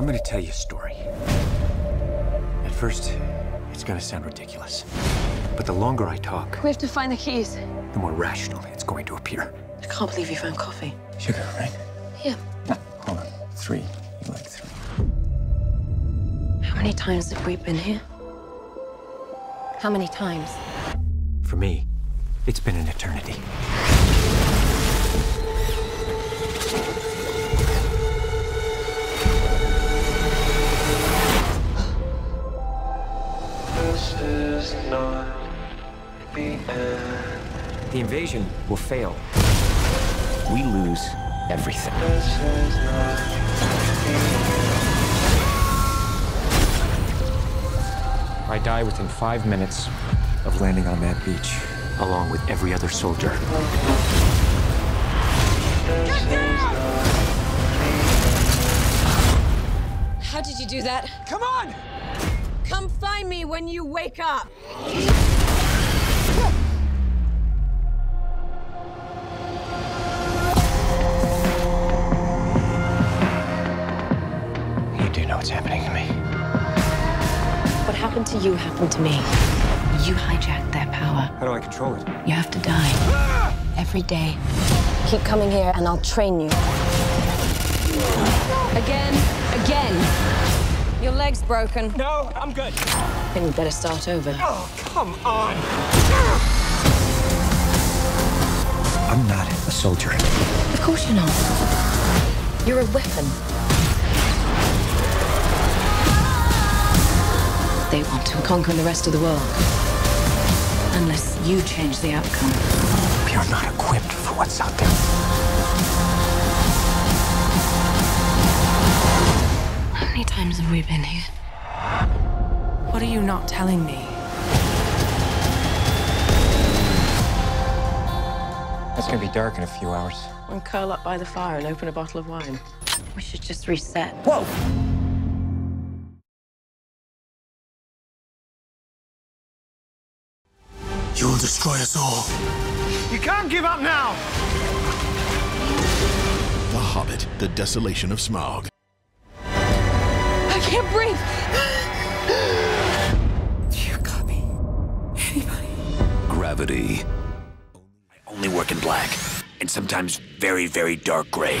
I'm gonna tell you a story. At first, it's gonna sound ridiculous. But the longer I talk, We have to find the keys. the more rational it's going to appear. I can't believe you found coffee. Sugar, right? Yeah. Ah, hold on. Three. You like three. How many times have we been here? How many times? For me, it's been an eternity. The end. Uh, the invasion will fail. We lose everything. This is not the I die within five minutes of landing on that beach, along with every other soldier. How did you do that? Come on! Come find me when you wake up. Happening to me. What happened to you happened to me. You hijacked their power. How do I control it? You have to die. Every day. Keep coming here and I'll train you. Again, again. Your leg's broken. No, I'm good. Then we better start over. Oh, come on! I'm not a soldier. Of course you're not. You're a weapon. They want to conquer the rest of the world. Unless you change the outcome. We are not equipped for what's out there. How many times have we been here? What are you not telling me? It's gonna be dark in a few hours. And curl up by the fire and open a bottle of wine. We should just reset. Whoa! Destroy us all. You can't give up now! The Hobbit, The Desolation of Smaug. I can't breathe. Do you copy? Anybody? Gravity. I only work in black, and sometimes very, very dark gray.